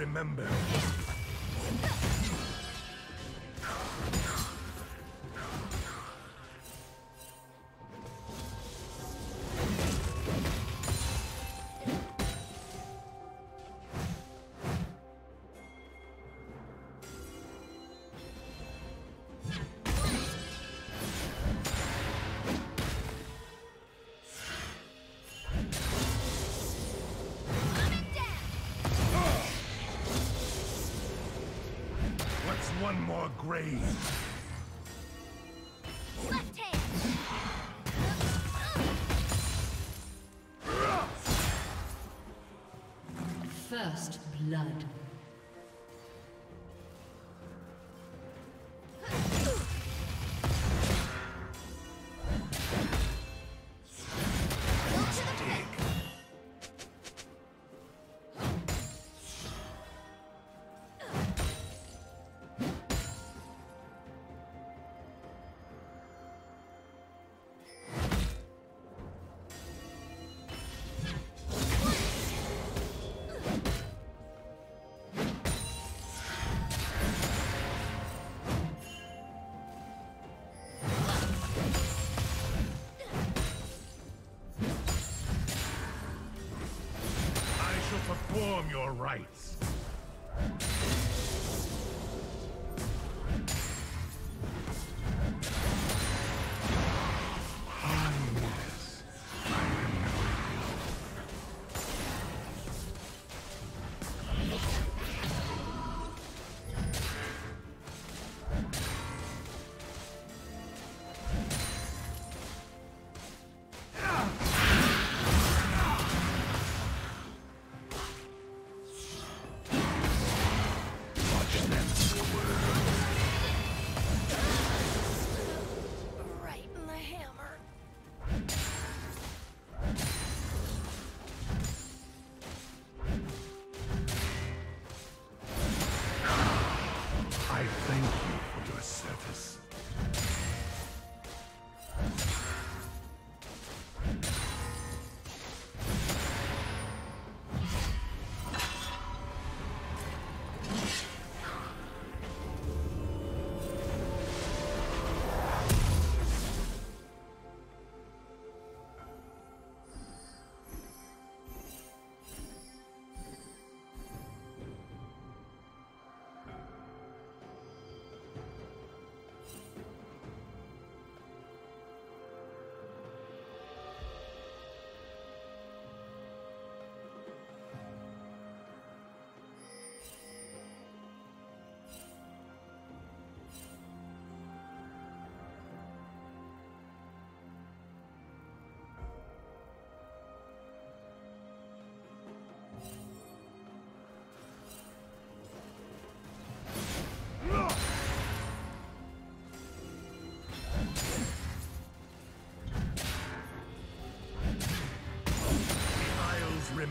remember. One more grave? Left hand. First blood. Perform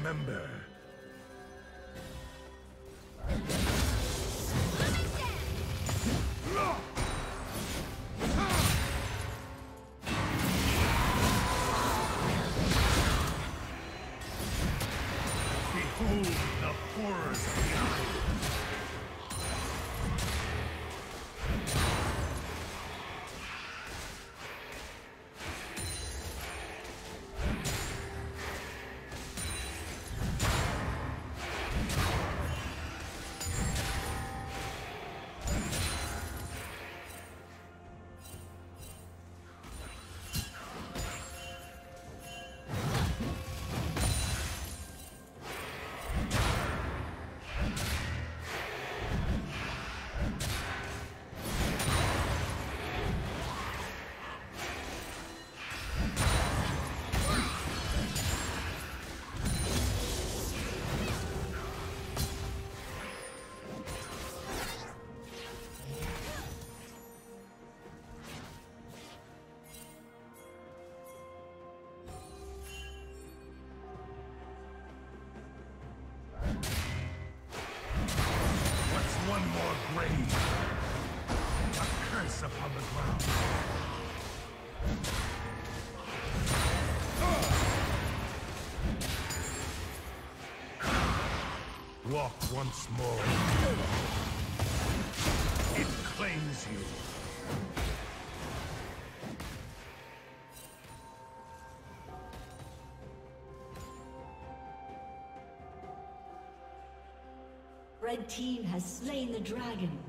remember. Face upon the ground. Walk once more. It claims you. Red team has slain the dragon.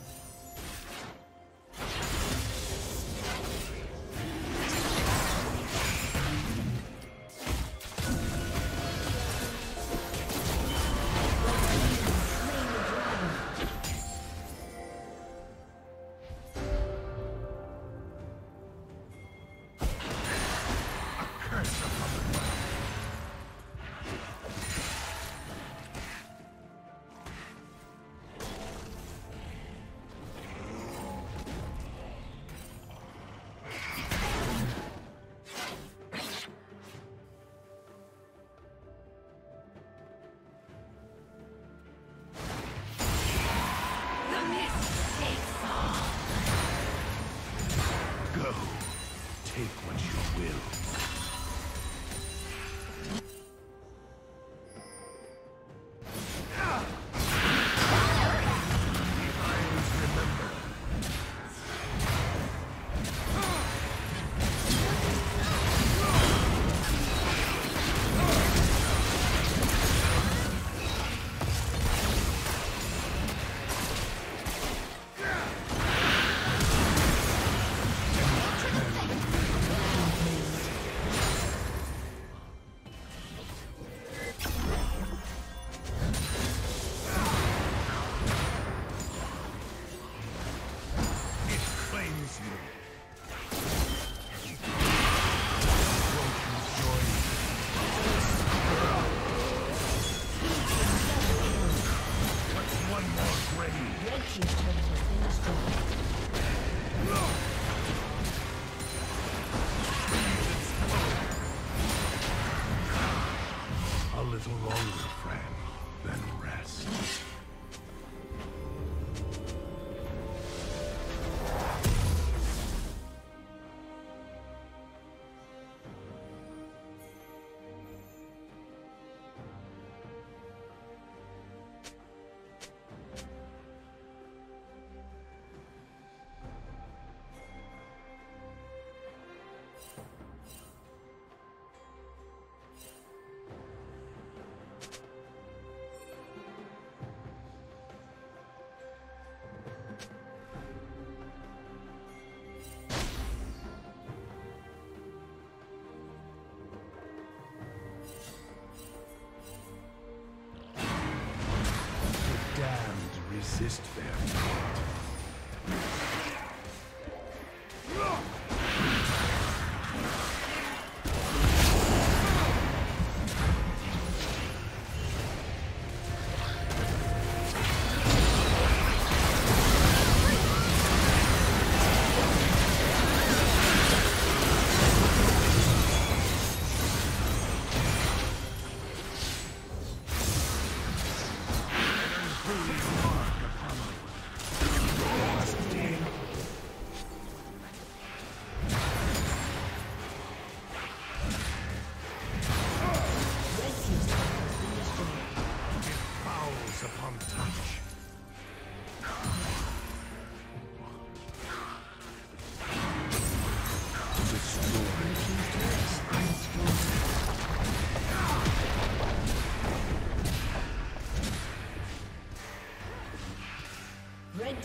Resist their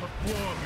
perform